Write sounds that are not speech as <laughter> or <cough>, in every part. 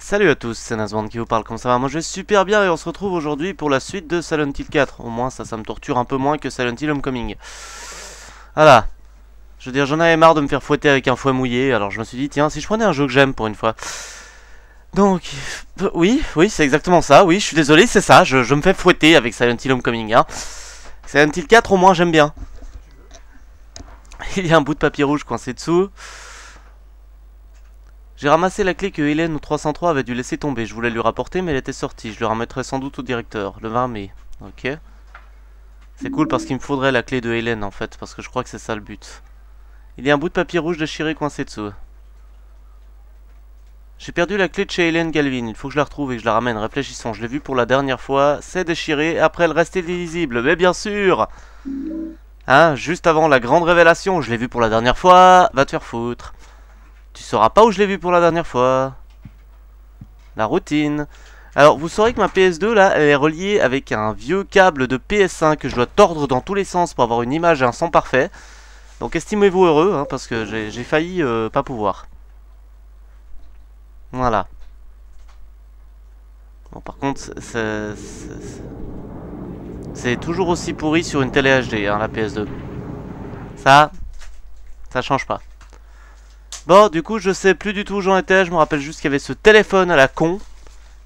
Salut à tous, c'est Nazwan qui vous parle, comment ça va? Moi je vais super bien et on se retrouve aujourd'hui pour la suite de Silent Hill 4. Au moins ça, ça me torture un peu moins que Silent Hill Homecoming. Voilà. Je veux dire, j'en avais marre de me faire fouetter avec un fouet mouillé, alors je me suis dit, tiens, si je prenais un jeu que j'aime pour une fois. Donc, oui, oui, c'est exactement ça, oui, je suis désolé, c'est ça, je, je me fais fouetter avec Silent Hill Homecoming. Hein. Silent Hill 4, au moins j'aime bien. <laughs> Il y a un bout de papier rouge coincé dessous. J'ai ramassé la clé que Hélène au 303 avait dû laisser tomber. Je voulais lui rapporter, mais elle était sortie. Je le remettrai sans doute au directeur, le 20 mai. Ok. C'est cool parce qu'il me faudrait la clé de Hélène, en fait, parce que je crois que c'est ça le but. Il y a un bout de papier rouge déchiré coincé dessous. J'ai perdu la clé de chez Hélène Galvin. Il faut que je la retrouve et que je la ramène. Réfléchissons. Je l'ai vue pour la dernière fois. C'est déchiré. Après, elle restait illisible. Mais bien sûr Hein, juste avant la grande révélation. Je l'ai vue pour la dernière fois. Va te faire foutre. Tu sauras pas où je l'ai vu pour la dernière fois. La routine. Alors, vous saurez que ma PS2, là, elle est reliée avec un vieux câble de PS1 que je dois tordre dans tous les sens pour avoir une image et un son parfait. Donc, estimez-vous heureux, hein, parce que j'ai failli euh, pas pouvoir. Voilà. Bon, par contre, c'est toujours aussi pourri sur une télé HD, hein, la PS2. Ça, ça change pas. Bon, du coup, je sais plus du tout où j'en étais. Je me rappelle juste qu'il y avait ce téléphone à la con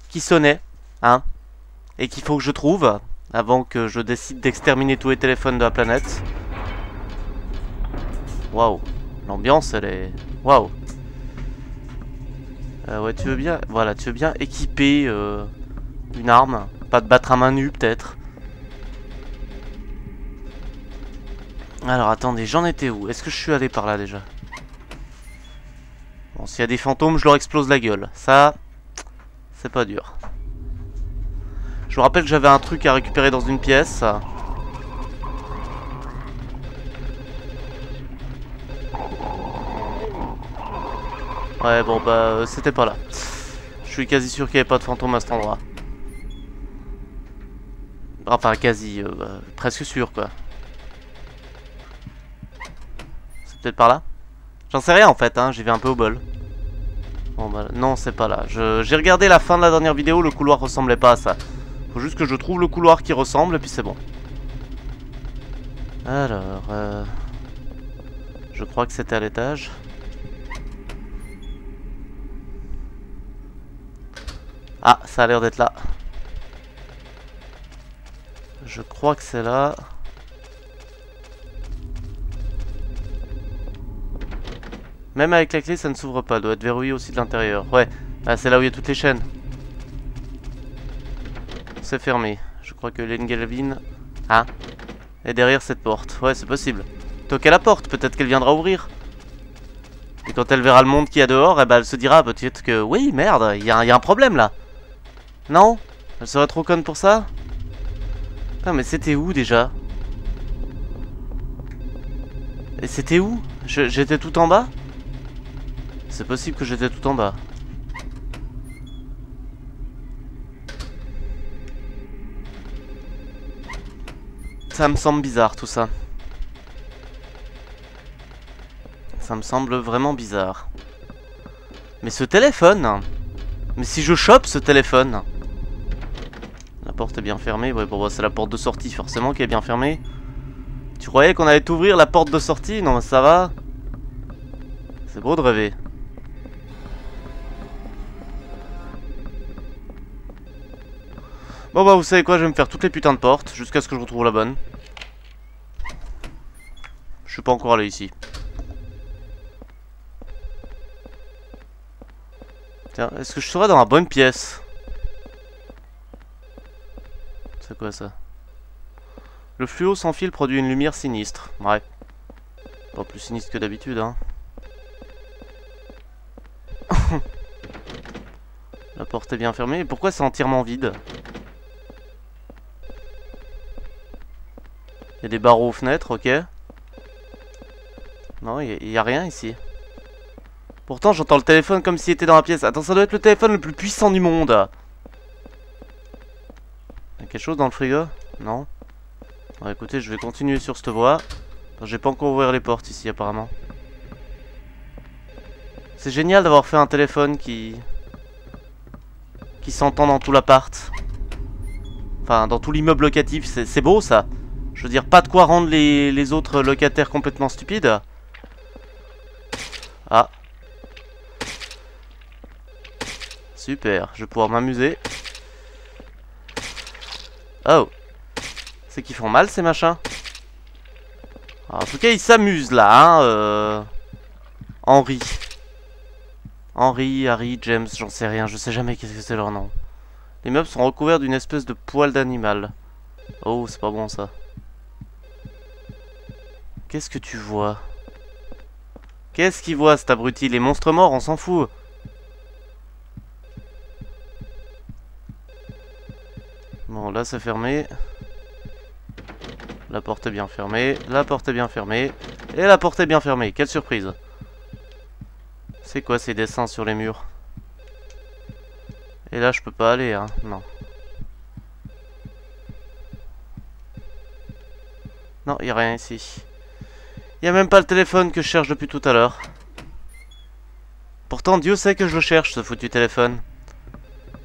qui sonnait, hein, et qu'il faut que je trouve avant que je décide d'exterminer tous les téléphones de la planète. Waouh, l'ambiance, elle est... Waouh. Euh, ouais, tu veux bien... Voilà, tu veux bien équiper euh, une arme. Pas de battre à main nue, peut-être. Alors, attendez, j'en étais où? Est-ce que je suis allé par là, déjà? Bon, s'il y a des fantômes, je leur explose la gueule. Ça, c'est pas dur. Je vous rappelle que j'avais un truc à récupérer dans une pièce. Ouais, bon, bah, euh, c'était pas là. Je suis quasi sûr qu'il n'y avait pas de fantôme à cet endroit. Enfin, quasi, euh, bah, presque sûr, quoi. C'est peut-être par là? J'en sais rien en fait, hein, j'y vais un peu au bol. Bon bah non, c'est pas là. J'ai regardé la fin de la dernière vidéo, le couloir ressemblait pas à ça. Faut juste que je trouve le couloir qui ressemble et puis c'est bon. Alors, euh... je crois que c'était à l'étage. Ah, ça a l'air d'être là. Je crois que c'est là. Même avec la clé, ça ne s'ouvre pas. doit être verrouillé aussi de l'intérieur. Ouais, ah, c'est là où il y a toutes les chaînes. C'est fermé. Je crois que l'Engelvin... Ah est derrière cette porte. Ouais, c'est possible. Toquer à la porte, peut-être qu'elle viendra ouvrir. Et quand elle verra le monde qu'il y a dehors, eh ben, elle se dira peut-être que... Oui, merde, il y, a un problème là. Non? Elle serait trop conne pour ça? Ah, mais c'était où déjà? Et c'était où? J'étais tout en bas? C'est possible que j'étais tout en bas. Ça me semble bizarre tout ça. Ça me semble vraiment bizarre. Mais ce téléphone Mais si je chope ce téléphone La porte est bien fermée. Ouais, bon, c'est la porte de sortie forcément qui est bien fermée. Tu croyais qu'on allait ouvrir la porte de sortie? Non, ça va. C'est beau de rêver. Bon bah vous savez quoi, je vais me faire toutes les putains de portes jusqu'à ce que je retrouve la bonne. Je suis pas encore allé ici. Tiens, est-ce que je serai dans la bonne pièce? C'est quoi ça? Le fluo sans fil produit une lumière sinistre. Ouais. Pas plus sinistre que d'habitude, hein. <laughs> la porte est bien fermée. Pourquoi c'est entièrement vide? Il y a des barreaux aux fenêtres, ok. Non, il n'y a, rien ici. Pourtant, j'entends le téléphone comme s'il était dans la pièce. Attends, ça doit être le téléphone le plus puissant du monde. Il y a quelque chose dans le frigo? Non Bon, écoutez, je vais continuer sur cette voie. J'ai pas encore ouvert les portes ici, apparemment. C'est génial d'avoir fait un téléphone qui... qui s'entend dans tout l'appart. Enfin, dans tout l'immeuble locatif. C'est beau, ça. Je veux dire, pas de quoi rendre les, autres locataires complètement stupides. Ah. Super, je vais pouvoir m'amuser. Oh. C'est qu'ils font mal, ces machins En tout cas, ils s'amusent, là, hein, euh... Henri. Henri, Harry, James, j'en sais rien, je sais jamais qu'est-ce que c'est leur nom. Les meubles sont recouverts d'une espèce de poil d'animal. Oh, c'est pas bon ça. Qu'est-ce que tu vois? Qu'est-ce qu'il voit cet abruti? Les monstres morts, on s'en fout. Bon, là c'est fermé. La porte est bien fermée. La porte est bien fermée. Et la porte est bien fermée. Quelle surprise. C'est quoi ces dessins sur les murs? Et là, je peux pas aller, hein Non. Non, il a rien ici. Il a même pas le téléphone que je cherche depuis tout à l'heure. Pourtant, Dieu sait que je le cherche, ce foutu téléphone.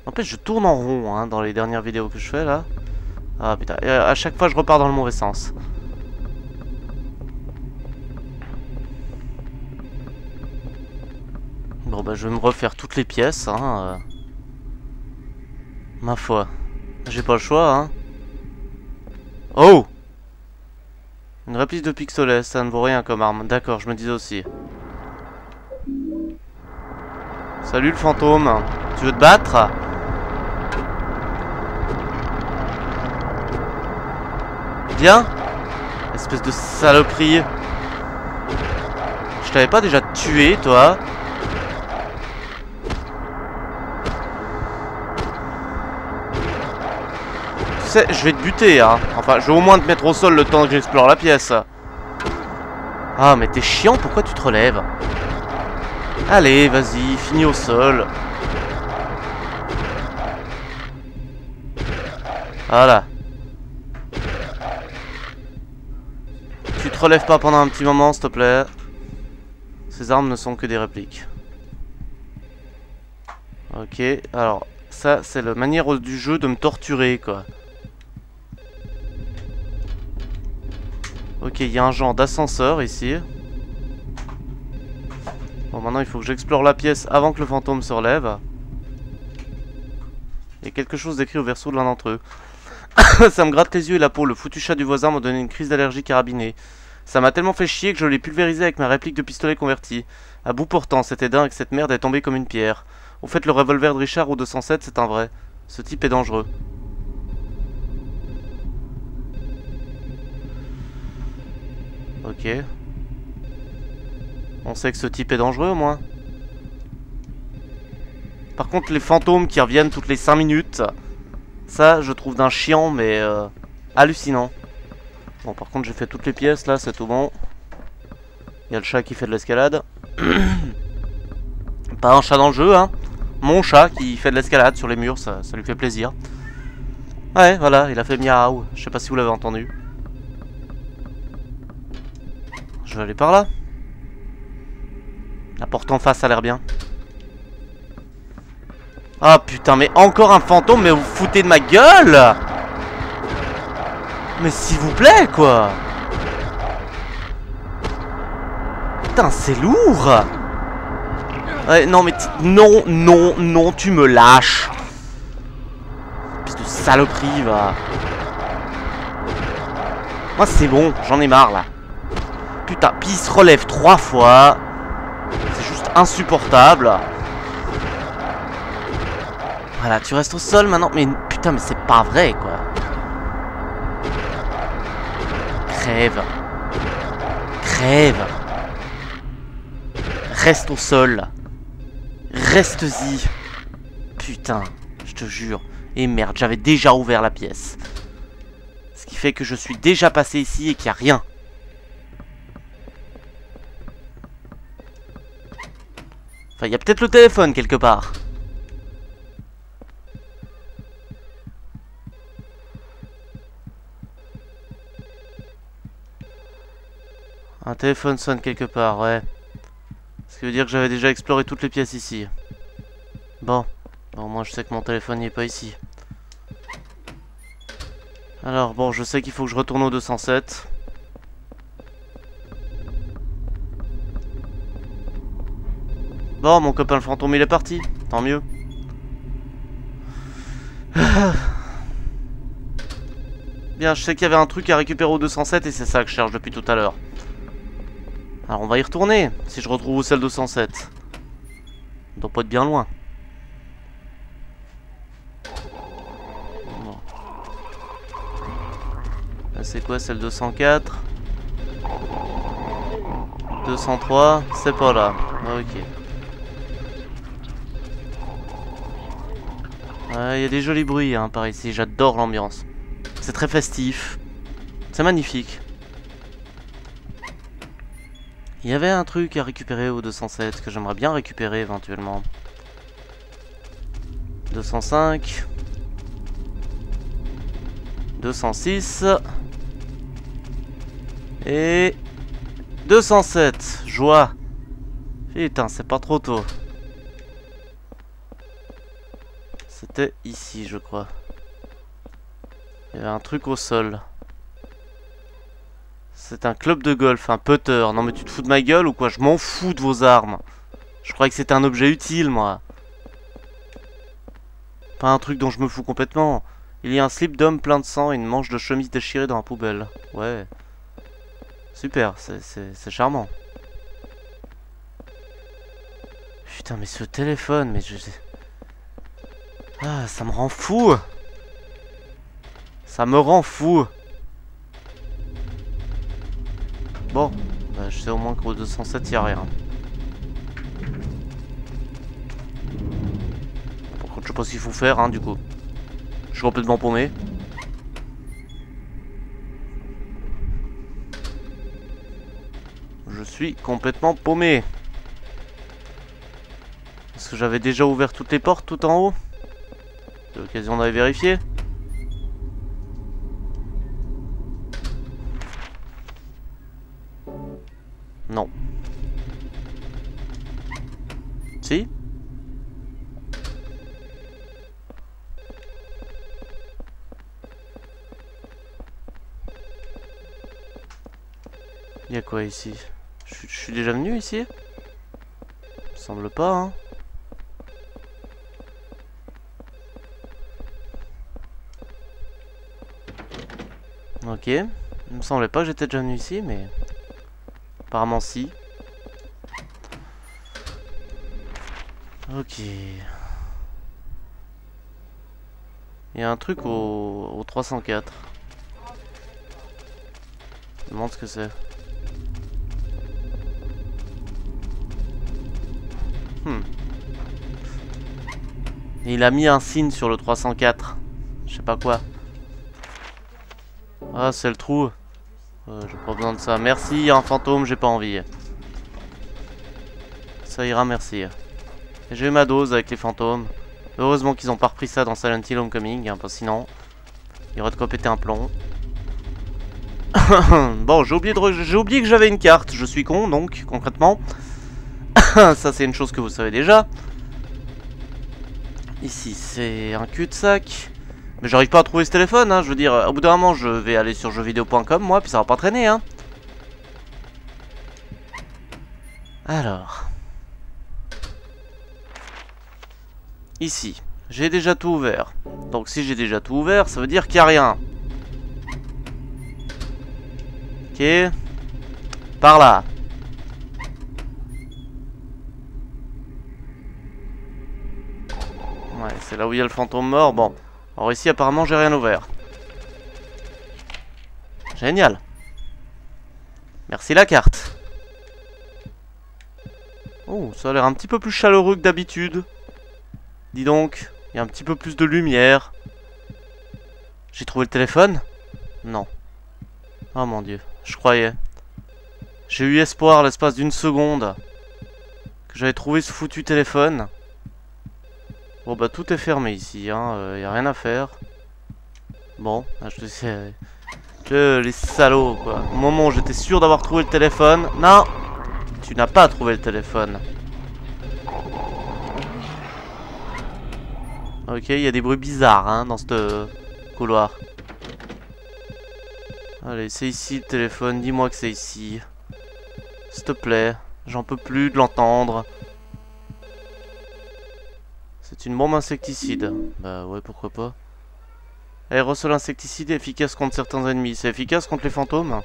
En fait, je tourne en rond hein, dans les dernières vidéos que je fais, là. Ah, putain. à chaque fois, je repars dans le mauvais sens. Bon bah je vais me refaire toutes les pièces, hein. Euh. Ma foi. J'ai pas le choix, hein. Oh Une réplique de pistolet, ça ne vaut rien comme arme. D'accord, je me disais aussi. Salut le fantôme. Tu veux te battre? Viens Espèce de saloperie. Je t'avais pas déjà tué, toi? Je vais te buter, hein. Enfin, je vais au moins te mettre au sol le temps que j'explore la pièce. Ah, mais t'es chiant, pourquoi tu te relèves? Allez, vas-y, finis au sol. Voilà. Tu te relèves pas pendant un petit moment, s'il te plaît. Ces armes ne sont que des répliques. Ok, alors, ça, c'est la manière du jeu de me torturer, quoi. Ok, il y a un genre d'ascenseur ici. Bon, maintenant il faut que j'explore la pièce avant que le fantôme se relève. Il y a quelque chose d'écrit au verso de l'un d'entre eux. <coughs> ça me gratte les yeux et la peau. Le foutu chat du voisin m'a donné une crise d'allergie carabinée. Ça m'a tellement fait chier que je l'ai pulvérisé avec ma réplique de pistolet converti. À bout portant, c'était dingue, cette merde est tombée comme une pierre. Au fait, le revolver de Richard au 207, c'est un vrai. Ce type est dangereux. Ok. On sait que ce type est dangereux au moins. Par contre, les fantômes qui reviennent toutes les 5 minutes, ça, je trouve d'un chiant, mais euh, hallucinant. Bon, par contre, j'ai fait toutes les pièces, là, c'est tout bon. Il y a le chat qui fait de l'escalade. <coughs> Pas un chat dans le jeu, hein. Mon chat qui fait de l'escalade sur les murs, ça, ça lui fait plaisir. Ouais, voilà, il a fait miaou. Je sais pas si vous l'avez entendu. Je vais aller par là. La porte en face a l'air bien. Ah putain, mais encore un fantôme, mais vous foutez de ma gueule! Mais s'il vous plaît, quoi! Putain, c'est lourd! Non, mais non, non, non, tu me lâches! Espèce de saloperie, va. Moi, c'est bon, j'en ai marre, là putain. Puis il se relève trois fois. C'est juste insupportable. Voilà, tu restes au sol maintenant. Mais putain, mais c'est pas vrai, quoi. Crève. Crève. Reste au sol. Reste-y. Putain, je te jure. Et merde, j'avais déjà ouvert la pièce. Ce qui fait que je suis déjà passé ici et qu'il n'y a rien. Enfin, il y a peut-être le téléphone quelque part. Un téléphone sonne quelque part, ouais. Ce qui veut dire que j'avais déjà exploré toutes les pièces ici. Bon, Au moins je sais que mon téléphone n'est pas ici. Alors bon, je sais qu'il faut que je retourne au 207. Bon, mon copain le fantôme il est parti, tant mieux. Bien, je sais qu'il y avait un truc à récupérer au 207 et c'est ça que je cherche depuis tout à l'heure. Alors on va y retourner, si je retrouve où c'est le 207. On doit pas être bien loin. C'est quoi, c'est le 204 203, c'est pas là. Ok. Il y a des jolis bruits hein, par ici, j'adore l'ambiance. C'est très festif. C'est magnifique. Il y avait un truc à récupérer au 207 que j'aimerais bien récupérer éventuellement. 205. 206. Et... 207. Joie. Putain, c'est pas trop tôt. Ici, je crois. Il y avait un truc au sol. C'est un club de golf, un putter. Non mais tu te fous de ma gueule ou quoi? Je m'en fous de vos armes. Je croyais que c'était un objet utile, moi. Pas un truc dont je me fous complètement. Il y a un slip d'homme plein de sang et une manche de chemise déchirée dans la poubelle. Ouais. Super, c'est charmant. Putain, mais ce téléphone, mais je... Ah, ça me rend fou Ça me rend fou Bon, bah, je sais au moins qu'au 207, il a rien. Par contre, je sais pas ce qu'il faut faire, hein, du coup. Je suis complètement paumé. Je suis complètement paumé. Est-ce que j'avais déjà ouvert toutes les portes tout en haut? L'occasion d'aller vérifier. Non. Si Il y a quoi ici? Je, suis déjà venu ici? Semble pas, hein. Ok. Il me semblait pas que j'étais déjà venu ici, mais... Apparemment si. Ok. Il y a un truc au, au 304. Je me demande ce que c'est. Hmm. Il a mis un signe sur le 304. Je sais pas quoi. Ah, c'est le trou. Euh, j'ai pas besoin de ça. Merci, un fantôme, j'ai pas envie. Ça ira, merci. J'ai eu ma dose avec les fantômes. Heureusement qu'ils ont pas repris ça dans Silent Hill Homecoming, hein, parce que sinon, il y aurait de quoi péter un plomb. <coughs> bon, j'ai oublié, oublié que j'avais une carte. Je suis con, donc, concrètement. <coughs> ça, c'est une chose que vous savez déjà. Ici, c'est un cul-de-sac. Mais j'arrive pas à trouver ce téléphone, hein, je veux dire, au bout d'un moment, je vais aller sur jeuxvideo.com, moi, puis ça va pas traîner, hein. Alors. Ici, j'ai déjà tout ouvert. Donc si j'ai déjà tout ouvert, ça veut dire qu'il n'y a rien. Ok. Par là. Ouais, c'est là où il y a le fantôme mort. Bon. Alors ici, apparemment, j'ai rien ouvert. Génial. Merci la carte. Oh, ça a l'air un petit peu plus chaleureux que d'habitude. Dis donc, il y a un petit peu plus de lumière. J'ai trouvé le téléphone? Non. Oh mon dieu, je croyais. J'ai eu espoir l'espace d'une seconde que j'avais trouvé ce foutu téléphone. Bon bah tout est fermé ici, hein, euh, y a rien à faire. Bon, je te sais... Que les salauds quoi. Au moment où j'étais sûr d'avoir trouvé le téléphone... Non Tu n'as pas trouvé le téléphone. Ok, il y a des bruits bizarres hein, dans ce couloir. Allez, c'est ici le téléphone, dis-moi que c'est ici. S'il te plaît, j'en peux plus de l'entendre. C'est une bombe insecticide. Bah ouais, pourquoi pas. Aérosol insecticide efficace contre certains ennemis. C'est efficace contre les fantômes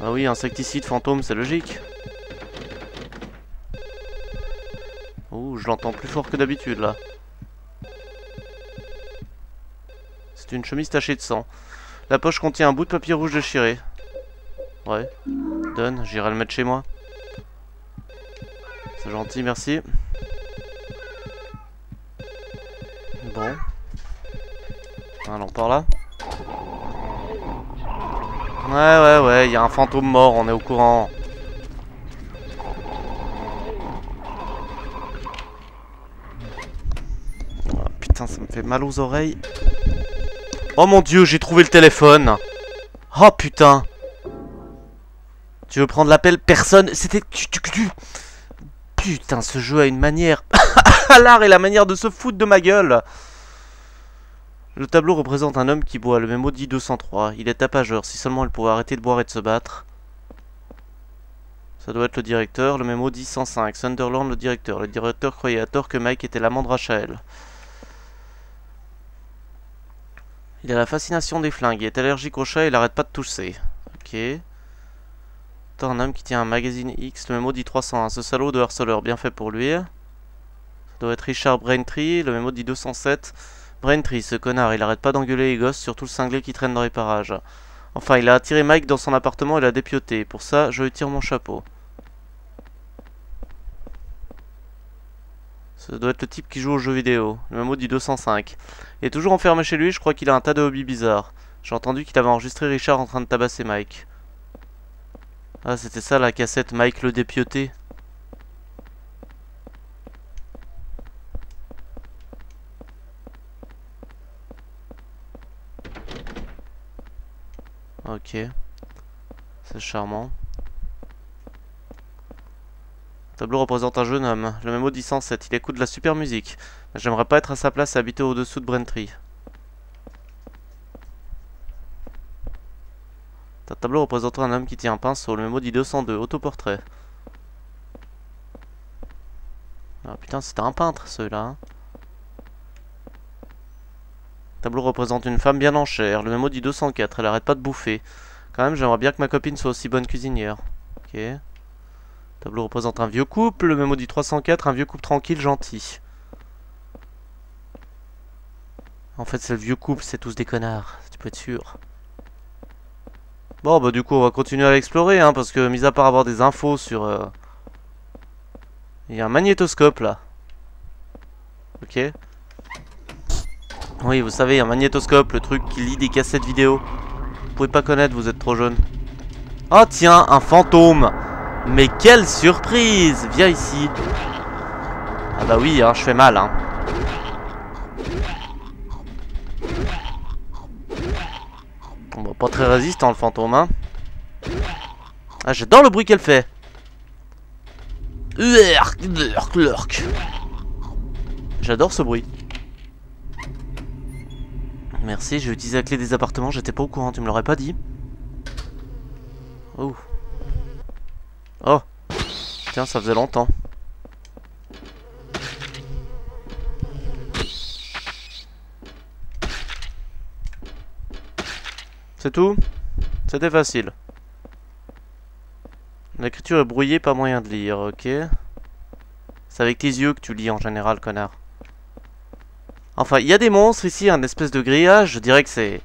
Ah oui, insecticide, fantôme, c'est logique. Ouh, je l'entends plus fort que d'habitude là. C'est une chemise tachée de sang. La poche contient un bout de papier rouge déchiré. Ouais. Donne, j'irai le mettre chez moi. C'est gentil, merci. Bon. Allons par là. Ouais, ouais, ouais, il y a un fantôme mort, on est au courant. Oh, putain, ça me fait mal aux oreilles. Oh mon dieu, j'ai trouvé le téléphone. Oh putain. Tu veux prendre l'appel? Personne. C'était... Putain, ce jeu a une manière... <laughs> L'art et la manière de se foutre de ma gueule. Le tableau représente un homme qui boit, le mémo dit 203. Il est tapageur, si seulement il pouvait arrêter de boire et de se battre. Ça doit être le directeur, le mémo dit 105. Sunderland, le directeur. Le directeur croyait à tort que Mike était l'amant de Rachel. Il a la fascination des flingues, il est allergique au chat et il arrête pas de tousser. Ok. T'as un homme qui tient un magazine X, le mémo dit 301. Ce salaud de harceleur, bien fait pour lui. Ça doit être Richard Braintree, le mémo dit 207. Braintree, ce connard, il arrête pas d'engueuler les gosses, surtout le cinglé qui traîne dans les parages. Enfin, il a attiré Mike dans son appartement et l'a dépioté. Pour ça, je lui tire mon chapeau. Ça doit être le type qui joue aux jeux vidéo. Le mémo dit 205. Il est toujours enfermé chez lui, je crois qu'il a un tas de hobbies bizarres. J'ai entendu qu'il avait enregistré Richard en train de tabasser Mike. Ah, c'était ça la cassette Mike le dépioté? Ok. C'est charmant. Le tableau représente un jeune homme. Le mémo dit 107. Il écoute de la super musique. J'aimerais pas être à sa place et habiter au-dessous de Brentry. Un tableau représentant un homme qui tient un pinceau. Le mémo dit 202. Autoportrait. Ah putain, c'était un peintre, celui-là. Tableau représente une femme bien en chair. Le mémo dit 204. Elle arrête pas de bouffer. Quand même, j'aimerais bien que ma copine soit aussi bonne cuisinière. Ok. Tableau représente un vieux couple, le mémo dit 304, un vieux couple tranquille, gentil. En fait, c'est le vieux couple, c'est tous des connards, tu peux être sûr. Bon, bah du coup, on va continuer à l'explorer, hein, parce que, mis à part avoir des infos sur... Euh, il y a un magnétoscope, là. Ok. Oui, vous savez, un magnétoscope, le truc qui lit des cassettes vidéo. Vous pouvez pas connaître, vous êtes trop jeune. Oh tiens, un fantôme mais quelle surprise Viens ici. Ah bah oui, hein, je fais mal. Hein. Bon, bah, pas très résistant le fantôme. Hein. Ah, j'adore le bruit qu'elle fait. J'adore ce bruit. Merci, j'ai utilisé la clé des appartements, j'étais pas au courant, tu me l'aurais pas dit. Oh. Oh Tiens, ça faisait longtemps. C'est tout C'était facile. L'écriture est brouillée, pas moyen de lire, ok. C'est avec tes yeux que tu lis en général, connard. Enfin, il y a des monstres ici, un espèce de grillage, je dirais que c'est...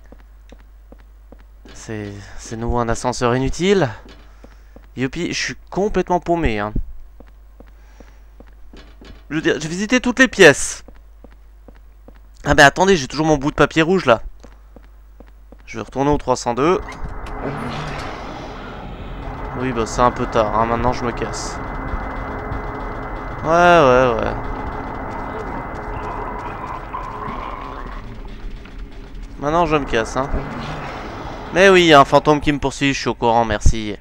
C'est... C'est nouveau un ascenseur inutile. Youpi, je suis complètement paumé. Hein. Je veux dire, j'ai visité toutes les pièces. Ah bah attendez, j'ai toujours mon bout de papier rouge là. Je vais retourner au 302. Oui, bah c'est un peu tard. Hein. Maintenant, je me casse. Ouais, ouais, ouais. Maintenant, je me casse. Hein. Mais oui, il y a un fantôme qui me poursuit. Je suis au courant, merci.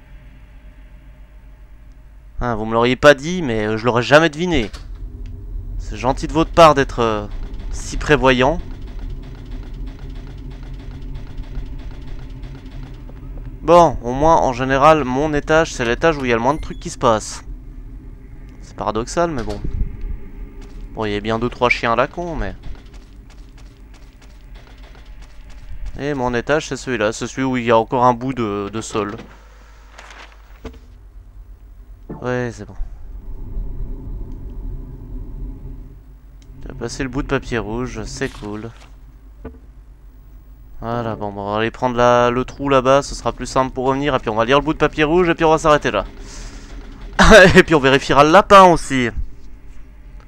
Hein, vous me l'auriez pas dit, mais euh, je l'aurais jamais deviné. C'est gentil de votre part d'être euh, si prévoyant. Bon, au moins, en général, mon étage, c'est l'étage où il y a le moins de trucs qui se passent. C'est paradoxal, mais bon. Bon, il y a bien deux trois chiens à la con, mais... Et mon étage, c'est celui-là. C'est celui où il y a encore un bout de, sol. Ouais, c'est bon. Tu as passé le bout de papier rouge, c'est cool. Voilà, bon, on va aller prendre le trou là-bas, ce sera plus simple pour revenir, et puis on va lire le bout de papier rouge, et puis on va s'arrêter là. <laughs> et puis on vérifiera le lapin aussi.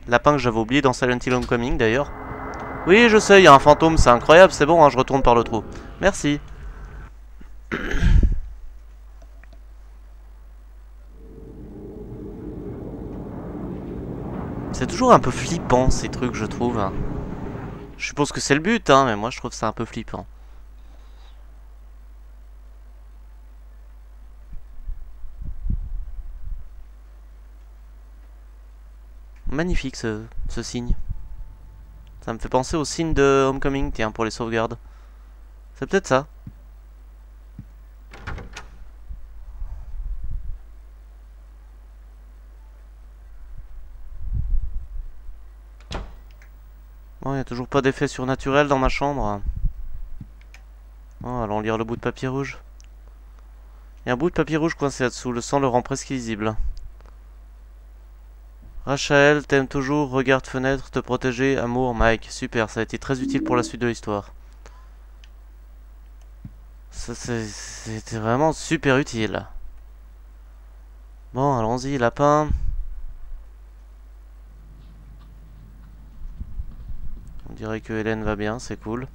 Lapin que j'avais oublié dans Silent Hill Homecoming d'ailleurs. Oui, je sais, il y a un fantôme, c'est incroyable, c'est bon, hein, je retourne par le trou. Merci. C'est toujours un peu flippant ces trucs, je trouve. Je suppose que c'est le but, hein, mais moi je trouve ça un peu flippant. Magnifique ce signe. Ça me fait penser au signe de Homecoming, tiens, pour les sauvegardes. C'est peut-être ça. Bon, il n'y a toujours pas d'effet surnaturel dans ma chambre. Oh, allons lire le bout de papier rouge. Il y a un bout de papier rouge coincé là-dessous, le sang le rend presque visible. Rachel, t'aimes toujours, regarde fenêtre, te protéger, amour, Mike. Super, ça a été très utile pour la suite de l'histoire. C'était vraiment super utile. Bon, allons-y, lapin. On dirait que Hélène va bien, c'est cool.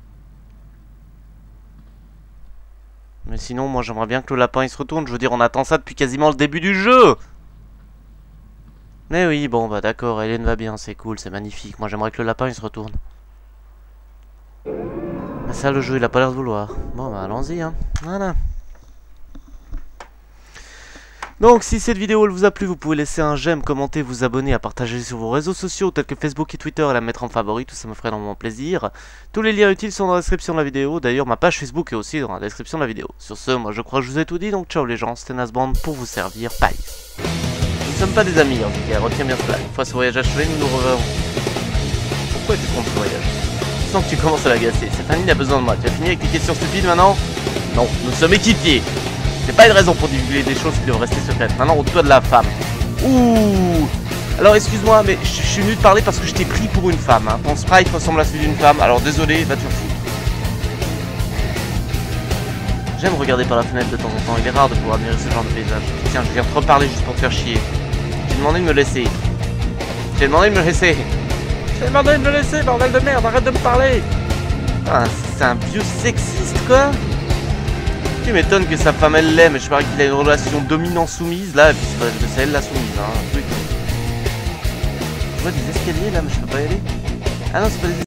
Mais sinon, moi j'aimerais bien que le lapin il se retourne. Je veux dire, on attend ça depuis quasiment le début du jeu mais oui, bon, bah d'accord, Hélène va bien, c'est cool, c'est magnifique. Moi, j'aimerais que le lapin, il se retourne. Mais ça, le jeu, il a pas l'air de vouloir. Bon, bah allons-y, hein. Voilà. Donc, si cette vidéo vous a plu, vous pouvez laisser un j'aime, commenter, vous abonner, à partager sur vos réseaux sociaux tels que Facebook et Twitter et la mettre en favori, tout ça me ferait énormément plaisir. Tous les liens utiles sont dans la description de la vidéo, d'ailleurs ma page Facebook est aussi dans la description de la vidéo. Sur ce, moi je crois que je vous ai tout dit, donc ciao les gens, c'était Nasband pour vous servir, bye sommes pas des amis en tout cas, retiens bien cela. Une fois ce voyage achevé, nous nous reverrons. Pourquoi tu trompes ce voyage? Je sens que tu commences à l'agacer. Stéphanie a besoin de moi. Tu as fini avec tes questions stupides maintenant? Non, nous sommes équipiers. C'est pas une raison pour divulguer des choses qui doivent rester secrètes. Maintenant, au-toi de la femme. Ouh Alors excuse-moi, mais je suis venu te parler parce que je t'ai pris pour une femme. Hein. Ton sprite ressemble à celui d'une femme, alors désolé, va te foutre. J'aime regarder par la fenêtre de temps en temps, il est rare de pouvoir admirer ce genre de paysage. Tiens, je viens te reparler juste pour te faire chier. J'ai demandé de me laisser. J'ai demandé de me laisser. J'ai demandé de me laisser, bordel de merde, arrête de me parler. Ah, c'est un vieux sexiste, quoi. Tu m'étonnes que sa femme elle l'aime, mais je parie qu'il a une relation dominant-soumise, là, et puis c'est elle la soumise, hein, un truc. Je vois des escaliers, là, mais je peux pas y aller. Ah non, c'est pas des